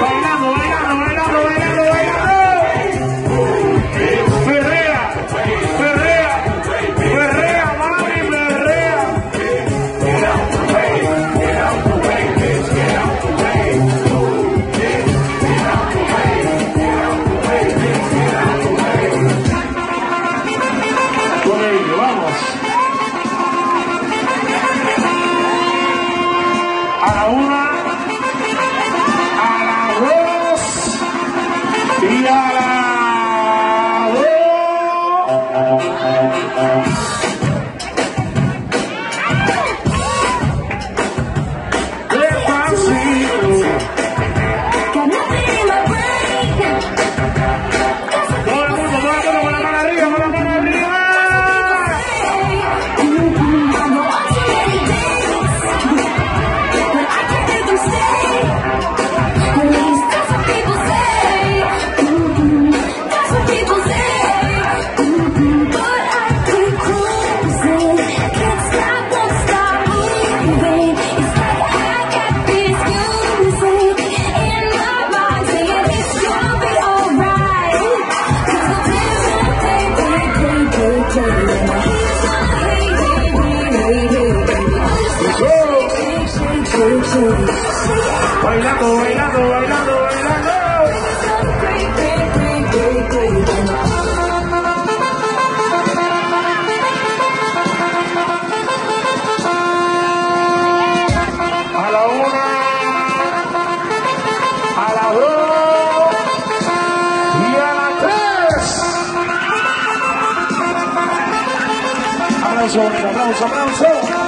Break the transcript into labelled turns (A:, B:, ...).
A: Bailamos, Bailando, bailando, bailando, bailando. A la una, a la dos y a la tres. Aplauso, aplauso.